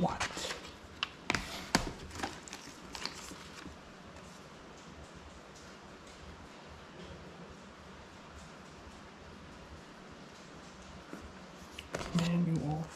want. Manual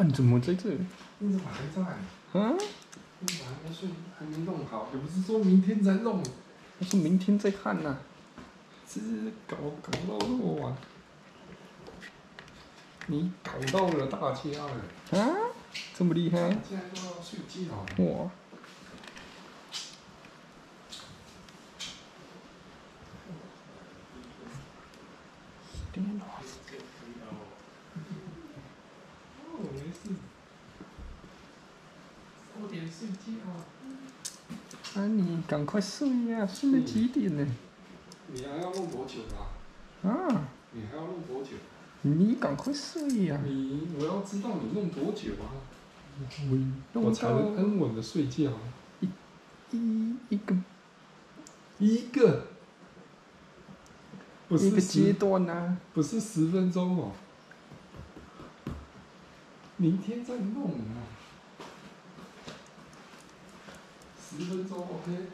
啊，你怎么在这？你怎么还在？啊？你怎么还没睡？还没弄好？也不是说明天再弄，我说明天再看呐、这搞搞到那么晚，你搞到了大家了，啊？这么厉害？现在都要睡觉了。哇！Stand off 哦，没事，早点睡觉。啊，你赶快睡呀、睡到几点呢？你还要弄多久啊？啊，你还要弄多久？你赶快睡呀、你我要知道你弄多久啊，我我才能安稳的睡觉。一一一个一个，不是一个阶十，段啊、不是十分钟哦。明天再弄啊。十分钟 OK。